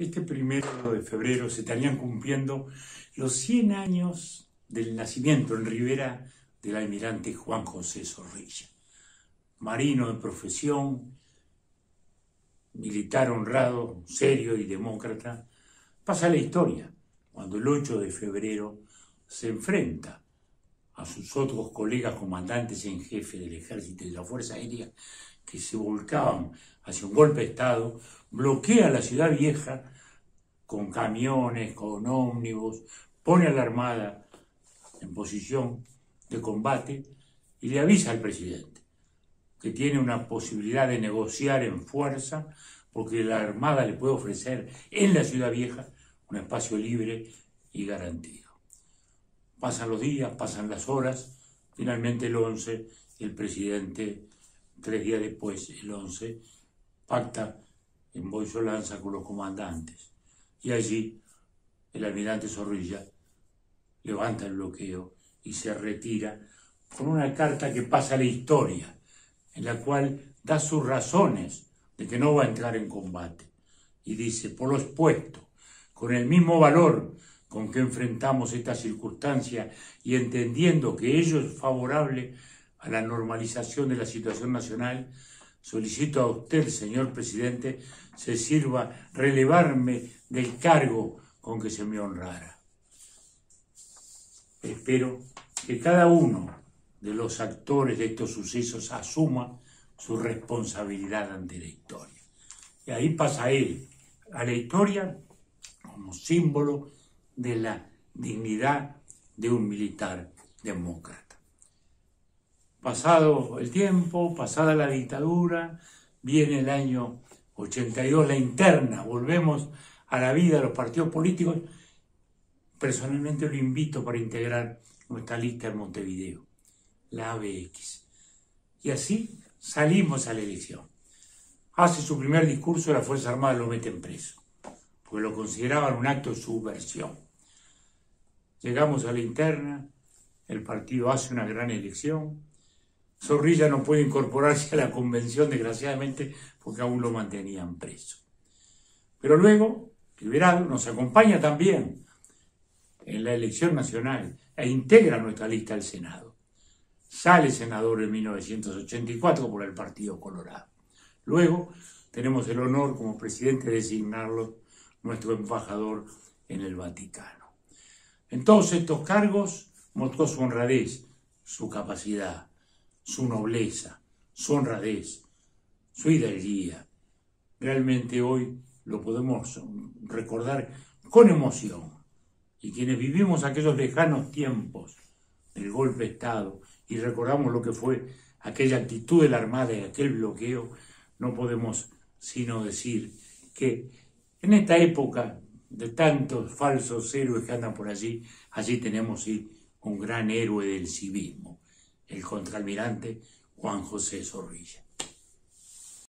Este primero de febrero se estarían cumpliendo los 100 años del nacimiento en Rivera del almirante Juan José Zorrilla. Marino de profesión, militar honrado, serio y demócrata, pasa la historia cuando el 8 de febrero se enfrenta a sus otros colegas comandantes en jefe del ejército y de la Fuerza Aérea que se volcaban hacia un golpe de Estado, bloquea la ciudad vieja con camiones, con ómnibus, pone a la Armada en posición de combate y le avisa al presidente que tiene una posibilidad de negociar en fuerza porque la Armada le puede ofrecer en la ciudad vieja un espacio libre y garantido. Pasan los días, pasan las horas, finalmente el 11 el presidente tres días después, el 11, pacta en Boisolanza con los comandantes. Y allí el almirante Zorrilla levanta el bloqueo y se retira con una carta que pasa a la historia, en la cual da sus razones de que no va a entrar en combate. Y dice, por lo expuesto, con el mismo valor con que enfrentamos esta circunstancia y entendiendo que ello es favorable a la normalización de la situación nacional, solicito a usted, señor presidente, se sirva relevarme del cargo con que se me honrara. Espero que cada uno de los actores de estos sucesos asuma su responsabilidad ante la historia. Y ahí pasa él, a la historia como símbolo de la dignidad de un militar demócrata. Pasado el tiempo, pasada la dictadura, viene el año 82, la interna, volvemos a la vida de los partidos políticos. Personalmente lo invito para integrar nuestra lista en Montevideo, la ABX. Y así salimos a la elección. Hace su primer discurso, la Fuerza Armada lo meten preso, porque lo consideraban un acto de subversión. Llegamos a la interna, el partido hace una gran elección, Zorrilla no puede incorporarse a la convención, desgraciadamente, porque aún lo mantenían preso. Pero luego, Liberal nos acompaña también en la elección nacional e integra nuestra lista al Senado. Sale senador en 1984 por el Partido Colorado. Luego tenemos el honor como presidente de designarlo nuestro embajador en el Vaticano. En todos estos cargos mostró su honradez, su capacidad, su nobleza, su honradez, su hidalguía. Realmente hoy lo podemos recordar con emoción. Y quienes vivimos aquellos lejanos tiempos del golpe de Estado y recordamos lo que fue aquella actitud de la Armada y aquel bloqueo, no podemos sino decir que en esta época de tantos falsos héroes que andan por allí, allí tenemos un gran héroe del civismo el contraalmirante Juan José Zorrilla.